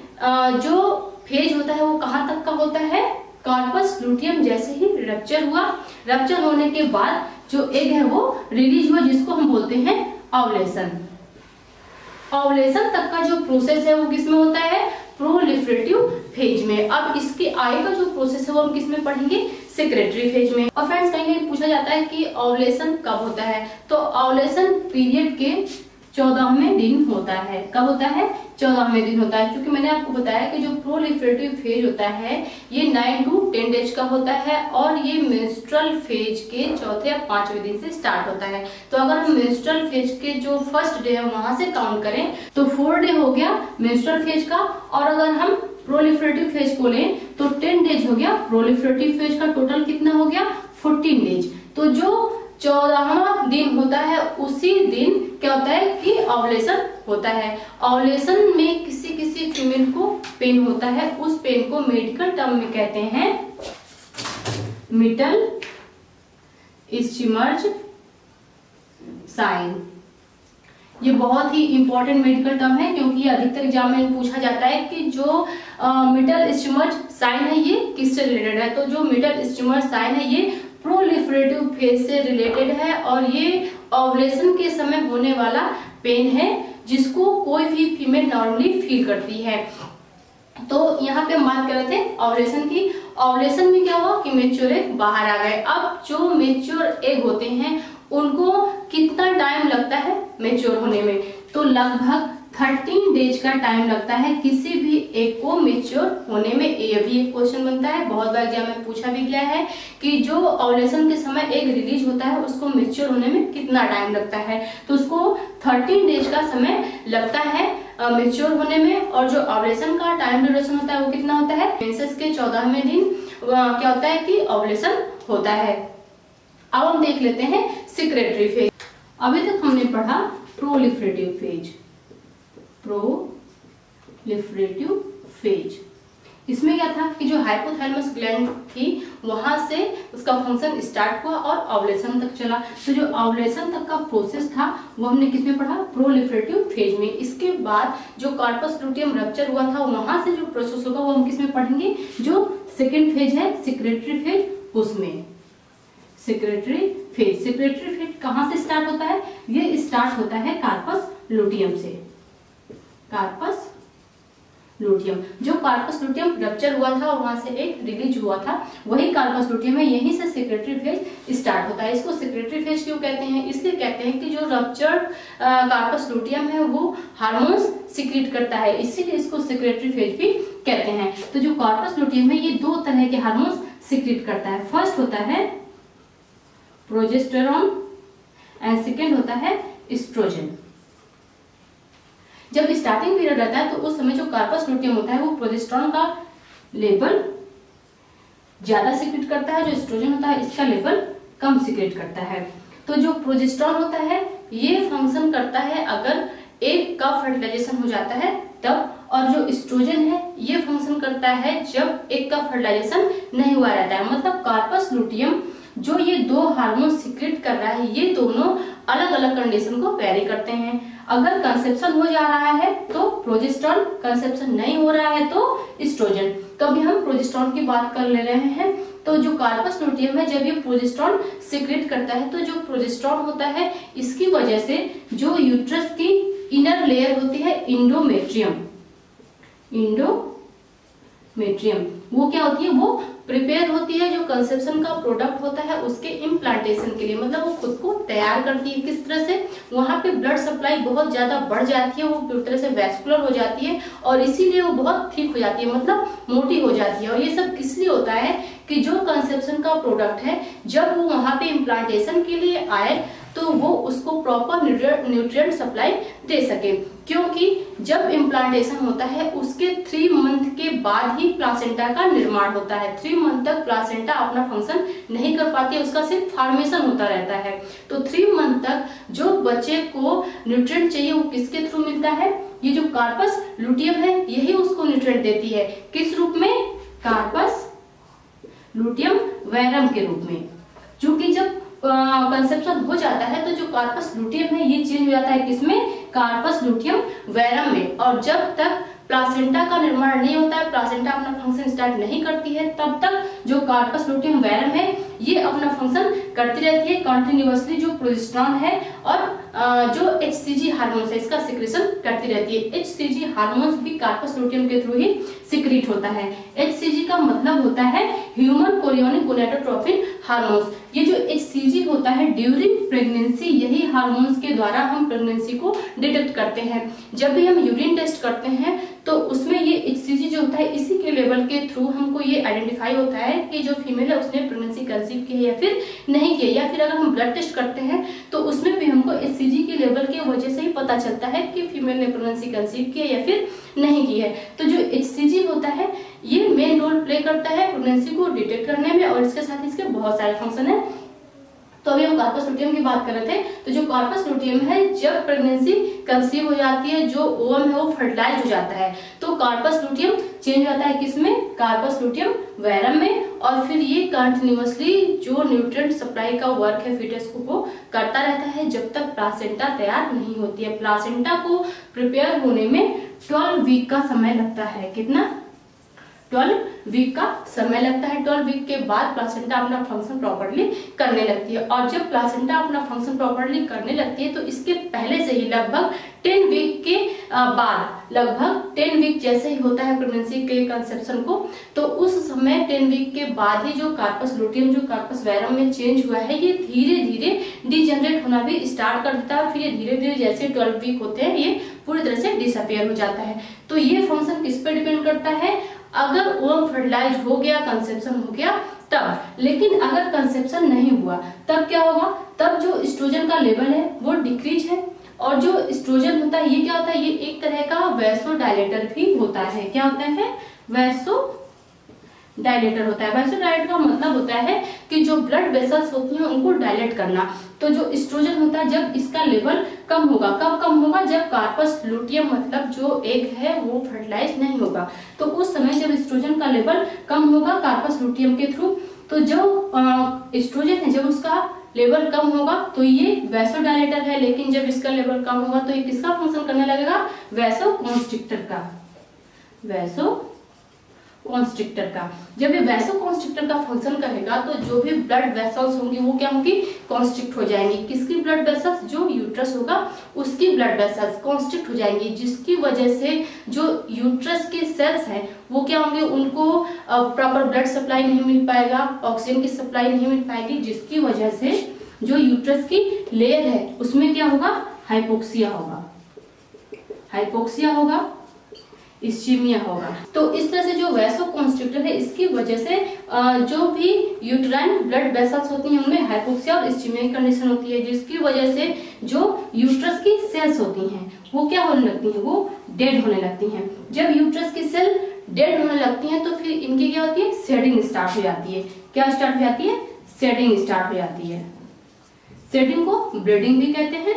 [SPEAKER 1] जो फ़ेज़ होता है, वो कहाँ तक का होता है? कार्पस लुटियम जैसे ही रप्चर हुआ। रप्चर होने के बाद जो एग है वो रिलीज़ हुआ, जिसको हम बोलते हैं ऑवलेसन ऑवलेसन तक का जो प्रोसेस है वो किसमें होता है? प्रोलिफ्रेटिव फ़ेज़ में. अब इसके आय का जो प्रोसेस है वो हम किसमें पढ़ेंगे? सेक्रेटरी फ़ेज़ में. और फ्रेंड्स कहीं कहीं पूछा जाता है कि ऑवलेसन कब होता है? तो ऑवलेसन पीरियड के चौदहवें दिन होता है। कब होता है? चौदहवें दिन होता है। क्योंकि मैंने आपको बताया कि जो प्रोलिफरेटिव फ़ेज़ होता है, ये नाइन टू टेन डेज़ का होता है और ये मेंस्ट्रुअल फ़ेज़ के चौथे या पाँचवें दिन से स्टार्ट होता है। तो अगर हम मेंस्ट्रुअल फ़ेज़ के जो फ़र्स्ट डे है, वहाँ से काउंट करें तो फोर डे हो गया मेंस्ट्रुअल फ़ेज़ का और अगर हम प्रोलिफरेटिव फ़ेज़ को लें तो टेन डेज़ हो गया प्रोलिफरेटिव फ़ेज़ का। टोटल कितना हो गया? फोर्टीन डेज़ तो जो चौदहवा दिन होता है, उसी दिन क्या होता है कि ओवलेशन होता है। ओवलेशन में किसी किसी फीमेल को पेन होता है, उस पेन को मेडिकल टर्म में कहते हैं मिटल स्टिमर्ज साइन ये बहुत ही इंपॉर्टेंट मेडिकल टर्म है, क्योंकि अधिकतर एग्ज़ाम में पूछा जाता है कि जो मिडल स्टिमर्ज साइन है, ये किससे रिलेटेड है? तो जो मिडल स्टिमर्ज साइन है, ये प्रोलिफरेटिव फ़ेज़ से रिलेटेड है और ये ओवलेशन के समय होने वाला पेन है, जिसको कोई भी फीमेल नॉर्मली फील करती है। तो यहाँ पे हम बात कर रहे थे ओवलेशन की। ओवलेशन में क्या हुआ कि मेच्योर एग बाहर आ गए। अब जो मेच्योर एग होते हैं, उनको कितना टाइम लगता है मेच्योर होने में? तो लगभग थर्टीन डेज़ का टाइम लगता है किसी भी एक को मेच्योर होने में। ये भी एक क्वेश्चन बनता है। बहुत बार एग्ज़ाम में पूछा भी गया है कि जो ओवलेशन के समय एक रिलीज़ होता है, उसको मेच्योर होने में कितना टाइम लगता है? तो उसको थर्टीन डेज़ का समय लगता है मेच्योर होने में। और जो ओवलेशन का टाइम ड्यूरेशन होता है, वो कितना होता है? के चौदहवें दिन क्या होता है कि ओवलेशन होता है। अब हम देख लेते हैं सिक्रेटरी फ़ेज़ अभी तक हमने पढ़ा प्रोलिफ्रेटिव फ़ेज़ प्रोलिफरेटिव फ़ेज़ इसमें क्या था कि जो हाइपोथैलेमस ग्लैंड थी, वहाँ से उसका फ़ंक्शन स्टार्ट हुआ और ओवलेशन तक चला। तो जो ओवलेशन तक का प्रोसेस था, वो हमने किसमें पढ़ा? प्रोलिफरेटिव फ़ेज़ में। इसके बाद जो कार्पस लूटियम रप्चर हुआ था, वहाँ से जो प्रोसेस होगा, वो हम किसमें पढ़ेंगे? जो सेकेंड फ़ेज़ है सिक्रेटरी फ़ेज़ उसमें। सिक्रेटरी फ़ेज़ सिक्रेटरी फ़ेज़ कहाँ से स्टार्ट होता है? ये स्टार्ट होता है कार्पस लूटियम से। Corpus luteum. जो कार्पस लुटियम रप्चर हुआ था और वहाँ से एक रिलीज़ हुआ था, वही कार्पस लूटियम है, यहीं से सिक्रेटरी फ़ेज़ स्टार्ट होता है। इसको सिक्रेटरी फ़ेज़ क्यों कहते हैं? इसलिए कहते हैं कि जो रप्चर कार्पस लुटियम है, वो हार्मोन्स सिक्रेट करता है। इसीलिए इसको सिक्रेटरी फ़ेज़ भी कहते हैं। तो जो कार्पस लुटियम है, ये दो तरह के हार्मोन्स सिक्रेट करता है। फ़र्स्ट होता है प्रोजेस्टेरॉन एंड सेकेंड होता है स्ट्रोजन जब स्टार्टिंग पीरियड रहता है तो उस समय जो कार्पस लुटियम होता है, वो प्रोजेस्ट्रॉन का लेवल ज़्यादा सिक्रेट करता है, जो एस्ट्रोजन होता है, इसका लेवल कम सिक्रेट करता है। तो जो प्रोजेस्ट्रॉन होता है, ये फ़ंक्शन करता है अगर एक का फर्टिलाइजेशन हो जाता है, तब, और जो एस्ट्रोजन है, ये फ़ंक्शन करता है जब एक का फर्टिलाइजेशन नहीं हुआ रहता है। मतलब कार्पस लुटियम जो ये दो हार्मोन सिक्रेट कर रहा है, ये दोनों अलग अलग कंडीशन को वेरी करते हैं। अगर कंसेप्शन हो जा रहा है तो प्रोजेस्ट्रॉन कंसेप्शन नहीं हो रहा है तो स्ट्रोजन तो अभी हम प्रोजेस्ट्रॉन की बात कर ले रहे हैं तो जो कार्पस नोटियम है, जब ये प्रोजेस्ट्रॉन सिक्रेट करता है तो जो प्रोजेस्ट्रॉन होता है, इसकी वजह से जो यूट्रस की इनर लेयर होती है इंडोमेट्रियम इंडोमेट्रियम वो क्या होती है? वो प्रिपेयर होती है, जो कंसेप्शन का प्रोडक्ट होता है, उसके इम्प्लांटेशन के लिए। मतलब वो खुद को तैयार करती है किस तरह से? वहाँ पे ब्लड सप्लाई बहुत ज़्यादा बढ़ जाती है, वो पूरी तरह से वैस्कुलर हो जाती है, और इसीलिए वो बहुत ठीक हो जाती है मतलब मोटी हो जाती है। और ये सब किस लिए होता है कि जो कंसेप्शन का प्रोडक्ट है, जब वो वहाँ पे इम्प्लांटेशन के लिए आए तो वो उसको प्रॉपर न्यूट्रिएंट सप्लाई दे सके। क्योंकि जब इम्प्लांटेशन होता है, उसके थ्री मंथ के बाद ही प्लासेंटा का निर्माण होता है। थ्री मंथ तक प्लासेंटा अपना फ़ंक्शन नहीं कर पाती उसका सिर्फ़ फॉर्मेशन होता रहता है। तो थ्री मंथ तक जो बच्चे को न्यूट्रिएंट चाहिए, वो किसके थ्रू मिलता है? ये जो कार्पस लुटियम है, यही उसको न्यूट्रिएंट देती है। किस रूप में? कार्पस लुटियम वैरम के रूप में। क्योंकि जब कंसेप्शन हो जाता है तो जो कार्पस लुटियम है, ये चेंज हो जाता है किसमें? कार्पस लुटियम वैरम में। और जब तक प्लासेंटा का निर्माण नहीं होता है प्लासेंटा अपना फ़ंक्शन स्टार्ट नहीं करती है, तब तक जो कार्पस लुटियम वैरम है ये अपना फ़ंक्शन करती रहती है कंटिन्यूअसली जो प्रोजेस्ट्रॉन है और जो एच सी जी हार्मोन्स है, इसका सिक्रेशन करती रहती है। एच सी जी हार्मोन्स भी कार्पस लुटियम के थ्रू ही सिक्रीट होता है। एच सी जी का मतलब होता है ह्यूमन कोरियोनिक गोनेटोट्रोफिन हार्मोन्स ये जो एच सी जी होता है ड्यूरिंग प्रेगनेंसी यही हार्मोन्स के द्वारा हम प्रेगनेंसी को डिटेक्ट करते हैं। जब भी हम यूरिन टेस्ट करते हैं तो उसमें ये एचसीजी जो होता है, इसी के लेवल के थ्रू हमको ये आइडेंटिफाई होता है कि जो फीमेल है, उसने प्रेगनेंसी कंसीव की है या फिर नहीं की या फिर अगर हम ब्लड टेस्ट करते हैं तो उसमें भी हमको एचसीजी के लेवल की वजह से ही पता चलता है कि फीमेल ने प्रेगनेंसी कंसीव की है या फिर नहीं की है। तो जो एचसीजी होता है, ये मेन रोल प्ले करता है प्रेगनेंसी को डिटेक्ट करने में और इसके साथ इसके बहुत सारे फ़ंक्शन है। तो अभी हम कार्पस लुटियम की बात कर रहे थे तो जो कार्पस लुटियम है, जब प्रेगनेंसी कंसीव हो जाती है, जो ओवम है, वो फर्टिलाइज हो जाता है। तो कार्पस लुटियम चेंज होता है किसमें? कार्पस लुटियम वैरम में। और फिर ये कंटिन्यूसली जो न्यूट्रिएंट सप्लाई का वर्क है फिटस को वो करता रहता है, जब तक प्लासेंटा तैयार नहीं होती है। प्लासेंटा को प्रिपेयर होने में ट्वेल्व वीक का समय लगता है। कितना? ट्वेल्व वीक का समय लगता है। ट्वेल्व वीक के बाद प्लासेंटा अपना फ़ंक्शन प्रॉपरली करने लगती है। और जब प्लासेंटा अपना फ़ंक्शन प्रॉपरली करने लगती है तो इसके पहले से ही लगभग टेन वीक के बाद, लगभग टेन वीक जैसे ही होता है प्रेगनेंसी के कंसेप्शन को तो उस समय टेन वीक के बाद ही जो कार्पस लुटियम जो कार्पस वैरम में चेंज हुआ है, ये धीरे धीरे डिजेनरेट होना भी स्टार्ट कर देता है। फिर ये धीरे धीरे जैसे ट्वेल्व वीक होते हैं, ये पूरी तरह से डिसअपियर हो जाता है। तो ये फ़ंक्शन किस पर डिपेंड करता है? अगर ओम फर्टिलाइज हो गया कंसेप्शन हो गया, तब। लेकिन अगर कंसेप्शन नहीं हुआ, तब क्या होगा? तब जो स्ट्रोजन का लेवल है, वो डिक्रीज है। और जो स्ट्रोजन होता है, ये क्या होता है? ये एक तरह का वैसो डायलेटर भी होता है। क्या होता है? वैसो डायलेटर होता है। वैसो डायलेट का मतलब होता है कि जो ब्लड वेसल्स होती हैं, उनको डायलेट करना। तो जो स्ट्रोजन होता है, जब इसका लेवल कम होगा, कब कम होगा? जब कार्पस लुटियम मतलब जो एग है, वो फर्टिलाइज नहीं होगा। तो उस समय जब स्ट्रोजन का लेवल कम होगा कार्पस लुटियम के थ्रू तो जो स्ट्रोजन है, जब उसका लेवल कम होगा तो ये वैसो डायलेटर है। लेकिन जब इसका लेवल कम होगा तो ये किसका फ़ंक्शन करने लगेगा? वैसो कॉन्स्ट्रिक्टर का। वैसो कॉन्स्ट्रिक्टर का। जब ये वैसो कॉन्स्ट्रिक्टर का फ़ंक्शन करेगा तो जो भी ब्लड वेसल्स होंगी, वो क्या होंगी? कॉन्स्ट्रिक्ट हो जाएँगी। किसकी ब्लड वेसल्स जो यूट्रस होगा, उसकी ब्लड वेसल्स कॉन्स्ट्रिक्ट हो जाएँगी, जिसकी वजह से जो यूट्रस के सेल्स हैं, वो क्या होंगे? उनको प्रॉपर ब्लड सप्लाई नहीं मिल पाएगा ऑक्सीजन की सप्लाई नहीं मिल पाएगी, जिसकी वजह से जो यूट्रस की लेयर है, उसमें क्या होगा? हाइपोक्सिया होगा। हाइपोक्सिया होगा। इस्चीमिया होगा। तो इस तरह से जो वैसो कॉन्स्ट्रिक्टर है, इसकी वजह से जो भी यूट्राइन ब्लड वेसल्स होती हैं, उनमें हाइपोक्सिया और इस्चीमिया की कंडीशन होती है, जिसकी वजह से जो यूट्रस की सेल्स होती हैं, वो क्या होने लगती हैं? वो डेड होने लगती हैं। जब यूट्रस की सेल डेड होने लगती हैं तो फिर इनकी क्या होती है? सेडिंग स्टार्ट हो जाती है। क्या स्टार्ट हो जाती है? सेडिंग स्टार्ट हो जाती है। सेडिंग को ब्रीडिंग भी कहते हैं।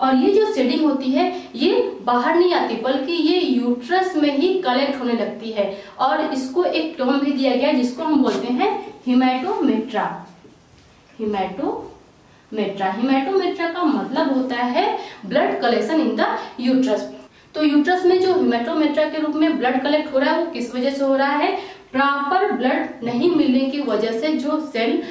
[SPEAKER 1] और ये जो सेडिंग होती है, ये बाहर नहीं आती, बल्कि ये यूट्रस में ही कलेक्ट होने लगती है। और इसको एक टर्म भी दिया गया, जिसको हम बोलते हैं हिमैटोमेट्रा हिमैटोमेट्रा हिमैटोमेट्रा का मतलब होता है blood collection in the uterus तो यूट्रस में जो हिमैटोमेट्रा के रूप में ब्लड कलेक्ट हो रहा है, वो किस वजह से हो रहा है? प्रॉपर ब्लड नहीं मिलने की वजह से जो सेल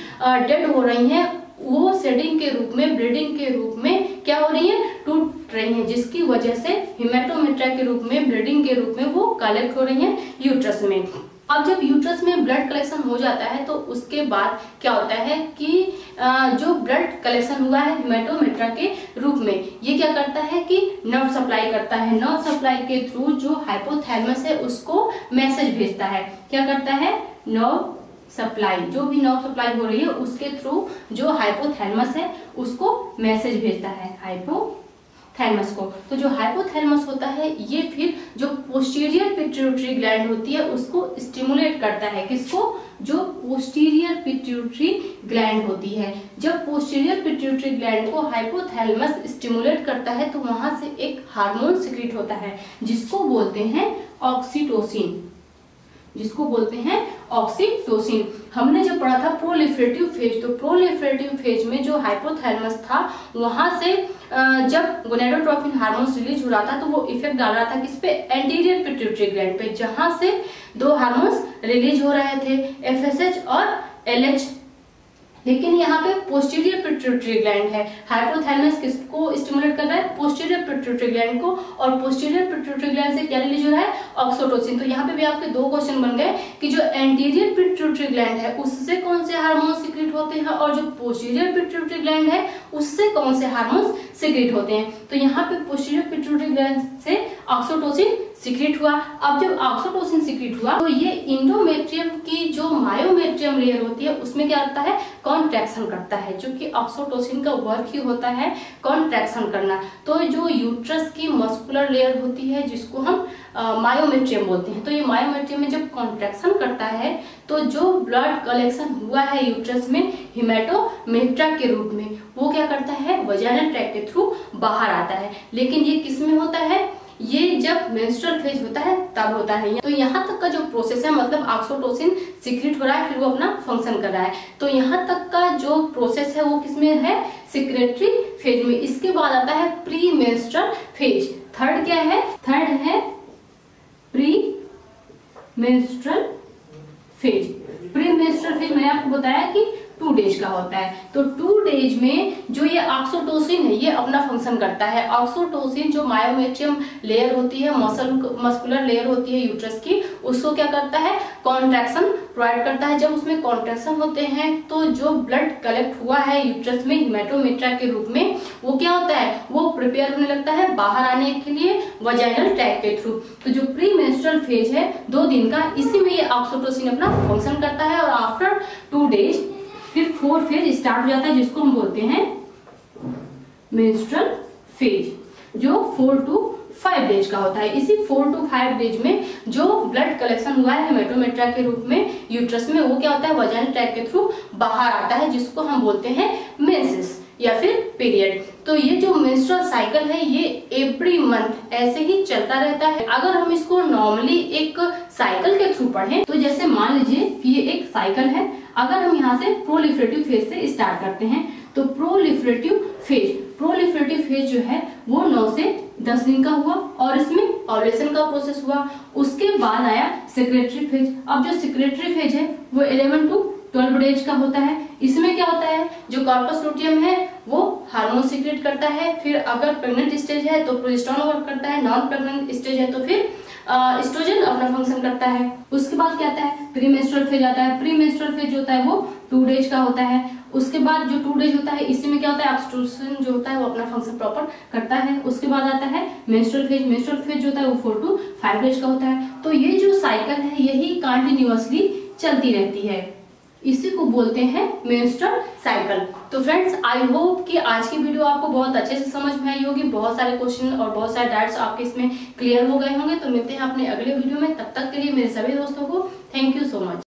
[SPEAKER 1] डेड हो रही हैं, वो सेडिंग के रूप में ब्लीडिंग के रूप में क्या हो रही है? टूट रही है, जिसकी वजह से हिमेटोमेट्रा के रूप में ब्लीडिंग के रूप में वो कलेक्ट हो रही है यूट्रस में। अब जब यूट्रस में ब्लड कलेक्शन हो जाता है तो उसके बाद क्या होता है कि जो ब्लड कलेक्शन हुआ है हिमेटोमेट्रा के रूप में, ये क्या करता है कि नर्व सप्लाई करता है। नर्व सप्लाई के थ्रू जो हाइपोथैलमस है, उसको मैसेज भेजता है। क्या करता है? नर्व सप्लाई जो भी नर्व सप्लाई हो रही है, उसके थ्रू जो हाइपोथैलमस है, उसको मैसेज भेजता है हाइपोथैलमस को। तो जो हाइपोथैलमस होता है, ये फिर जो पोस्टीरियर पिट्यूटरी ग्लैंड होती है, उसको स्टिमुलेट करता है। किसको? जो पोस्टीरियर पिट्यूटरी ग्लैंड होती है। जब पोस्टीरियर पिट्यूटरी ग्लैंड को हाइपोथैलमस स्टिमुलेट करता है तो वहाँ से एक हार्मोन सिक्रिट होता है, जिसको बोलते हैं ऑक्सीटोसिन जिसको बोलते हैं ऑक्सीटोसिन हमने जब पढ़ा था प्रोलिफरेटिव फ़ेज़ तो प्रोलिफरेटिव फ़ेज़ में जो हाइपोथैलमस था, वहाँ से जब गोनेडोट्रोपिन हार्मोन्स रिलीज़ हो रहा था तो वो इफ़ेक्ट डाल रहा था किस पे? एंटीरियर पिट्यूटरी ग्लैंड पे, जहाँ से दो हार्मोन्स रिलीज़ हो रहे थे एफएसएच और एलएच लेकिन यहाँ पे पोस्टीरियर पिट्यूटरी ग्लैंड है। हाइपोथैलेमस किसको स्टिमुलेट कर रहा है? पोस्टीरियर पिट्यूटरी ग्लैंड को। और पोस्टीरियर पिट्यूटरी ग्लैंड से क्या रिलीज़ हो रहा है? ऑक्सोटोसिन तो यहाँ पे भी आपके दो क्वेश्चन बन गए कि जो एंटीरियर पिट्यूटरी ग्लैंड है, उससे कौन से हार्मोन सिक्रिट होते हैं? और जो पोस्टीरियर पिट्यूटरी ग्लैंड है, उससे कौन से हार्मोन सिक्रिट होते हैं? तो यहाँ पे पोस्टीरियर पिट्यूटरी ग्लैंड से ऑक्सोटोसिन सिक्रिट हुआ। अब जब ऑक्सोटोसिन सिक्रिट हुआ तो ये इंडोमेट्रियम की जो मायोमेट्रियम लेयर होती है, उसमें क्या होता है? कॉन्ट्रैक्शन करता है, जो कि ऑक्सीटोसिन का वर्क ही होता है कॉन्ट्रैक्शन करना। तो जो यूट्रस की मस्कुलर लेयर होती है, जिसको हम मायोमेट्रियम बोलते हैं तो ये मायोमेट्रियम में जब कॉन्ट्रैक्शन करता है तो जो ब्लड कलेक्शन हुआ है यूट्रस में हिमेटोमेट्रा के रूप में, वो क्या करता है? वजाइनल ट्रैक के थ्रू बाहर आता है। लेकिन ये किसमें होता है? जब मेंस्ट्रुअल फ़ेज़ होता है, तब होता है तो यहाँ तक का जो प्रोसेस है मतलब ऑक्सोटोसिन सिक्रेट हो रहा है, फिर वो अपना फ़ंक्शन कर रहा है। तो यहाँ तक का जो प्रोसेस है, वो किसमें है? सिक्रेटरी फ़ेज़ में। इसके बाद आता है प्री मेंस्ट्रुअल फ़ेज़ थर्ड क्या है? थर्ड है pre menstrual phase pre menstrual phase मैंने आपको बताया कि टू डेज़ का होता है। तो टू डेज़ में जो ये ऑक्सोटोसिन है, ये अपना फ़ंक्शन करता है। ऑक्सोटोसिन जो मायोमेट्रियम लेयर होती है मसल मस्कुलर लेयर होती है यूट्रस की, उसको क्या करता है? कॉन्ट्रेक्शन प्रोवाइड करता है। जब उसमें कॉन्ट्रेक्शन होते हैं तो जो ब्लड कलेक्ट हुआ है यूट्रस में हिमेटोमेट्रा के रूप में, वो क्या होता है? वो प्रिपेयर होने लगता है बाहर आने के लिए वजाइनल ट्रैक के थ्रू तो जो प्री मेंस्ट्रुअल फ़ेज़ है, दो दिन का, इसी में ये ऑक्सोटोसिन अपना फ़ंक्शन करता है और आफ्टर टू डेज़ फिर फोर फ़ेज़ स्टार्ट हो जाता है, जिसको हम बोलते हैं मेंस्ट्रुअल फ़ेज़ जो फोर टू फाइव डेज़ का होता है। इसी फोर टू फाइव डेज़ में जो ब्लड कलेक्शन हुआ है हेमेटोमेट्रा के रूप में यूट्रस में, वो क्या होता है? वज़न ट्रैक के थ्रू बाहर आता है, जिसको हम बोलते हैं मेंसेस या फिर पीरियड तो ये जो मेंस्ट्रुअल साइकिल है, ये एवरी मंथ ऐसे ही चलता रहता है। अगर हम इसको नॉर्मली एक साइकिल के थ्रू पढ़ें। तो जैसे मान लीजिए कि ये एक साइकिल है, अगर हम यहाँ से प्रोलिफरेटिव फ़ेज़ से स्टार्ट करते हैं तो प्रोलिफरेटिव फ़ेज़ प्रोलिफरेटिव फ़ेज़ जो है, वो नौ से दस दिन का हुआ और इसमें ऑरेशन का प्रोसेस हुआ। उसके बाद आया सेक्रेटरी फ़ेज़ अब जो सेक्रेटरी फ़ेज़ है, वो इलेवन टू ट्वेल्व डेज़ का होता है। इसमें क्या होता है? जो कॉर्पस लूटियम है, वो हार्मोन सिक्रेट करता है। फिर अगर प्रेग्नेंट स्टेज है तो प्रोजेस्टेरोन वर्क करता है। नॉन प्रेग्नेंट स्टेज है तो फिर स्ट्रोजन अपना फ़ंक्शन करता है। उसके बाद क्या आता है? प्री मेंस्ट्रुअल फ़ेज़ आता है। प्री मेस्ट्रल फ़ेज़ होता है वो टू डेज़ का होता है। उसके बाद जो टू डेज़ होता है, इसी में क्या होता है? ऑक्सीटोसिन जो होता है वो अपना फ़ंक्शन प्रॉपर करता है। उसके बाद आता है मेंस्ट्रुअल फ़ेज़ मेंस्ट्रुअल फ़ेज़ जो होता है वो फोर टू फाइव डेज़ का होता है। तो ये जो साइकिल है, यही कंटिन्यूअसली चलती रहती है। इसी को बोलते हैं मेंस्ट्रुअल साइकिल तो फ्रेंड्स आई होप कि आज की वीडियो आपको बहुत अच्छे से समझ में आई होगी। बहुत सारे क्वेश्चन और बहुत सारे डाउट्स आपके इसमें क्लियर हो गए होंगे। तो मिलते हैं अपने अगले वीडियो में। तब तक के लिए मेरे सभी दोस्तों को थैंक यू सो मच